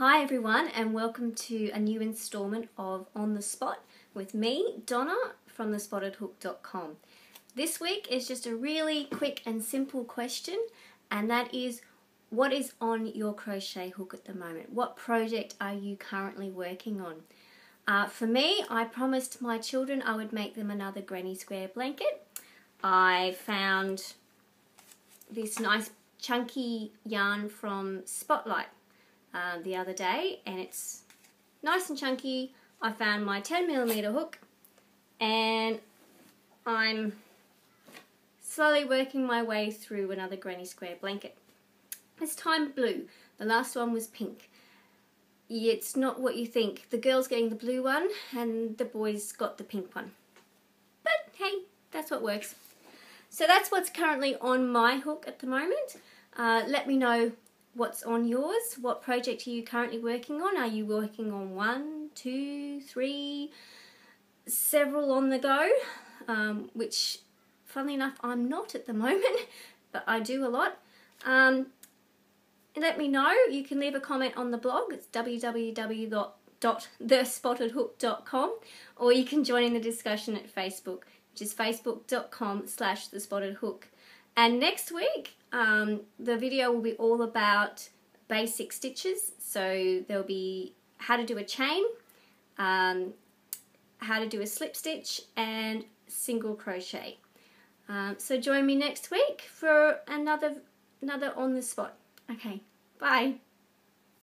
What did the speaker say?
Hi everyone and welcome to a new installment of On the Spot with me, Donna from thespottedhook.com. This week is just a really quick and simple question and that is what is on your crochet hook at the moment? What project are you currently working on? Uh, for me, I promised my children I would make them another granny square blanket. I found this nice chunky yarn from Spotlight uh, the other day and it's nice and chunky. I found my 10 millimeter hook and I'm slowly working my way through another granny square blanket. This time blue. The last one was pink. It's not what you think. The girl's getting the blue one and the boys got the pink one. But hey, that's what works. So that's what's currently on my hook at the moment. Uh, let me know what's on yours. What project are you currently working on? Are you working on one, two, three, several on the go? Um, which, funnily enough, I'm not at the moment, but I do a lot. Um, let me know. You can leave a comment on the blog. It's www.thespottedhook.com or you can join in the discussion at Facebook, which is facebook.com slash thespottedhook. And next week, um, the video will be all about basic stitches. So there'll be how to do a chain, um, how to do a slip stitch, and single crochet. Um, so join me next week for another another on the spot. Okay, bye.